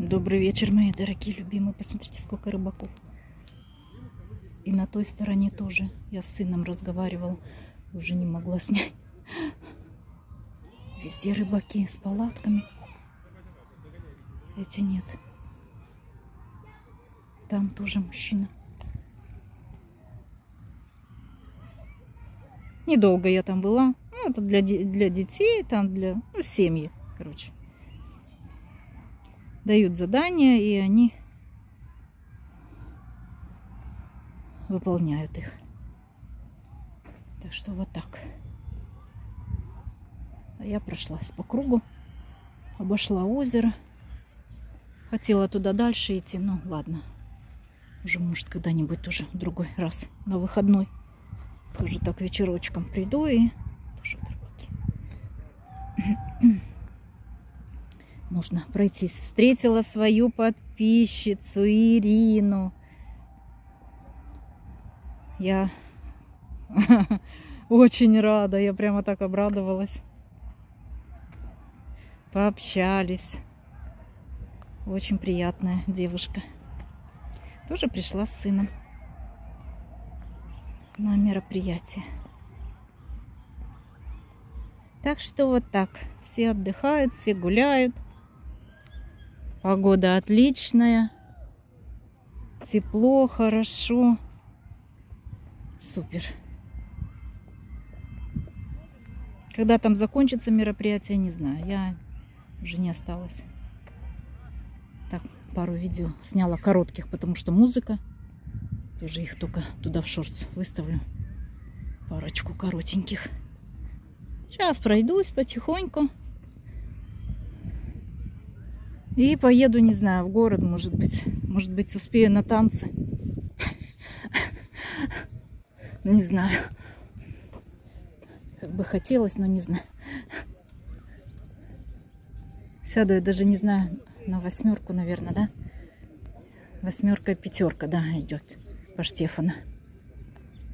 Добрый вечер, мои дорогие любимые. Посмотрите, сколько рыбаков. И на той стороне тоже. Я с сыном разговаривал. Уже не могла снять. Везде рыбаки с палатками. Эти нет. Там тоже мужчина. Недолго я там была. Ну, это для, для детей, там для ну, семьи, короче дают задания, и они выполняют их. Так что вот так. А я прошлась по кругу, обошла озеро. Хотела туда дальше идти, но ладно. Уже, может, когда-нибудь тоже в другой раз на выходной. Тоже так вечерочком приду и тоже рыбаки. Нужно пройтись. Встретила свою подписчицу Ирину. Я очень рада. Я прямо так обрадовалась. Пообщались. Очень приятная девушка. Тоже пришла с сыном на мероприятие. Так что вот так. Все отдыхают, все гуляют. Погода отличная. Тепло, хорошо. Супер. Когда там закончится мероприятие, не знаю. Я уже не осталась. Так, пару видео сняла коротких, потому что музыка. Тоже их только туда в шортс выставлю. Парочку коротеньких. Сейчас пройдусь потихоньку. И поеду, не знаю, в город, может быть. Может быть, успею на танцы. Не знаю. Как бы хотелось, но не знаю. Сяду я даже не знаю, на восьмерку, наверное, да? Восьмерка, пятерка, да, идет по Штефана.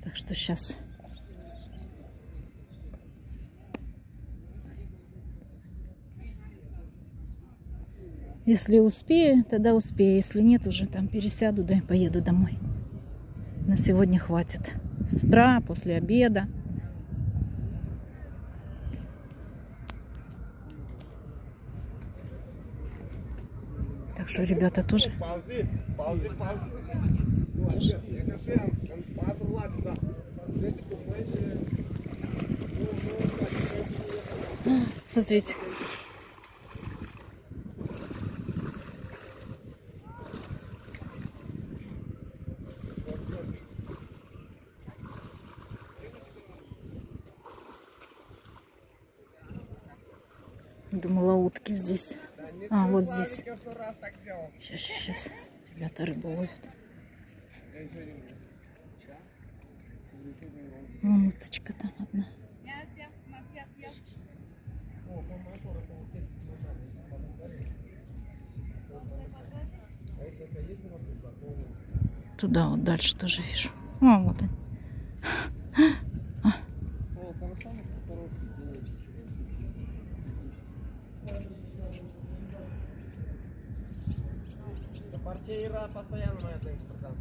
Так что сейчас Если успею, тогда успею. Если нет, уже там пересяду, да и поеду домой. На сегодня хватит. С утра, после обеда. Так что, ребята, тоже... тоже... Смотрите. Думала, утки здесь. А, вот здесь. Сейчас, сейчас, сейчас. Ребята рыбу ловят. Вон уточка там одна. Туда вот дальше тоже вижу. О, вот они. Партия постоянно моя экспортант.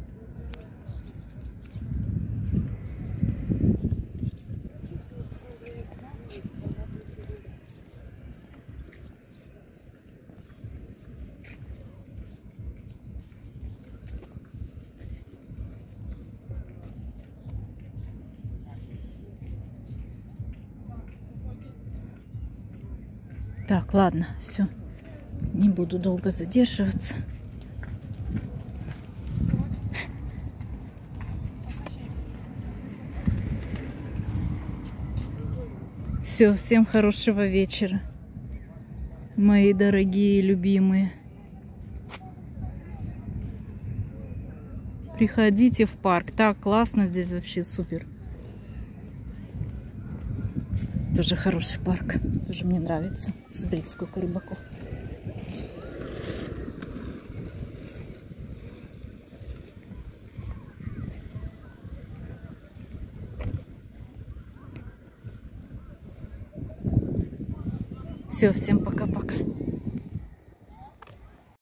Так, ладно, все. Не буду долго задерживаться. Все, всем хорошего вечера, мои дорогие любимые. Приходите в парк. Так классно здесь вообще супер. Тоже хороший парк. Тоже мне нравится. Смотрите, сколько рыбаков. Все, всем пока-пока.